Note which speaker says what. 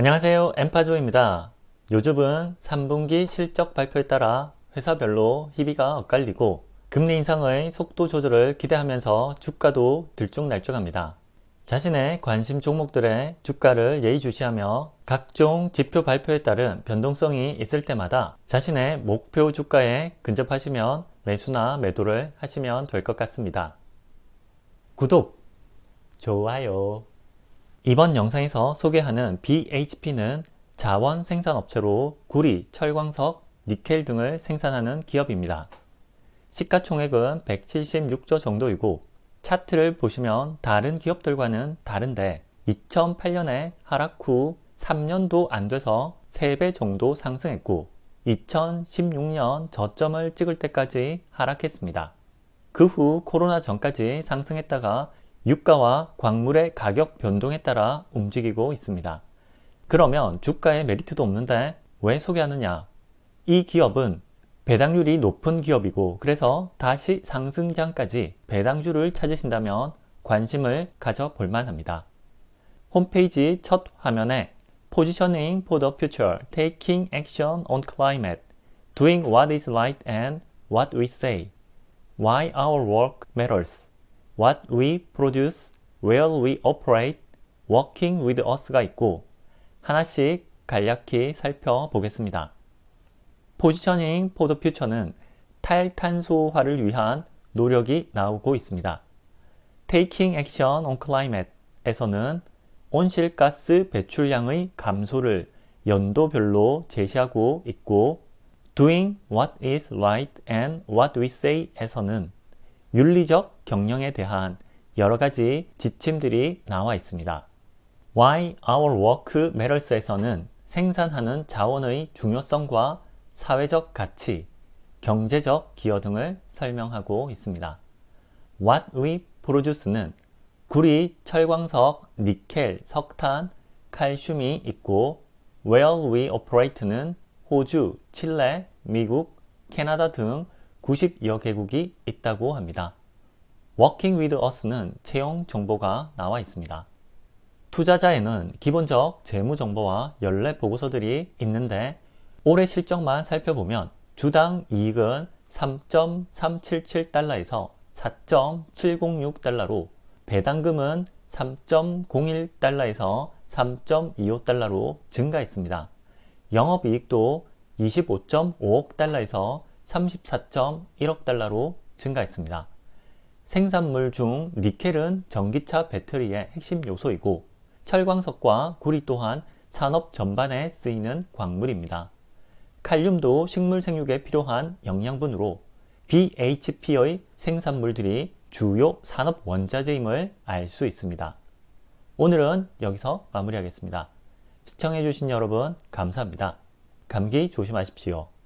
Speaker 1: 안녕하세요 엠파조입니다. 요즘은 3분기 실적 발표에 따라 회사별로 희비가 엇갈리고 금리 인상의 속도 조절을 기대하면서 주가도 들쭉날쭉합니다. 자신의 관심 종목들의 주가를 예의주시하며 각종 지표 발표에 따른 변동성이 있을 때마다 자신의 목표 주가에 근접하시면 매수나 매도를 하시면 될 것 같습니다. 구독, 좋아요, 이번 영상에서 소개하는 BHP는 자원 생산업체로 구리, 철광석, 니켈 등을 생산하는 기업입니다. 시가총액은 176조 정도이고 차트를 보시면 다른 기업들과는 다른데 2008년에 하락 후 3년도 안 돼서 3배 정도 상승했고 2016년 저점을 찍을 때까지 하락했습니다. 그 후 코로나 전까지 상승했다가 유가와 광물의 가격 변동에 따라 움직이고 있습니다. 그러면 주가에 메리트도 없는데 왜 소개하느냐? 이 기업은 배당률이 높은 기업이고 그래서 다시 상승장까지 배당주를 찾으신다면 관심을 가져볼 만합니다. 홈페이지 첫 화면에 Positioning for the Future, Taking Action on Climate, Doing What is Right and What We Say, Why Our Work Matters what we produce, where we operate, working with us가 있고 하나씩 간략히 살펴보겠습니다. 포지셔닝 포드 퓨처는 탈탄소화를 위한 노력이 나오고 있습니다. Taking Action on Climate 에서는 온실가스 배출량의 감소를 연도별로 제시하고 있고 Doing what is right and what we say 에서는 윤리적 경영에 대한 여러 가지 지침들이 나와 있습니다. Why Our Work Matters에서는 생산하는 자원의 중요성과 사회적 가치, 경제적 기여 등을 설명하고 있습니다. What We Produce는 구리, 철광석, 니켈, 석탄, 칼슘이 있고 Where We Operate는 호주, 칠레, 미국, 캐나다 등 90여 개국이 있다고 합니다. Working with Us는 채용 정보가 나와 있습니다. 투자자에는 기본적 재무 정보와 연례 보고서들이 있는데 올해 실적만 살펴보면 주당 이익은 3.377달러에서 4.706달러로 배당금은 3.01달러에서 3.25달러로 증가했습니다. 영업이익도 25.5억 달러에서 34.1억 달러로 증가했습니다. 생산물 중 니켈은 전기차 배터리의 핵심 요소이고 철광석과 구리 또한 산업 전반에 쓰이는 광물입니다. 칼륨도 식물 생육에 필요한 영양분으로 BHP의 생산물들이 주요 산업 원자재임을 알 수 있습니다. 오늘은 여기서 마무리하겠습니다. 시청해주신 여러분 감사합니다. 감기 조심하십시오.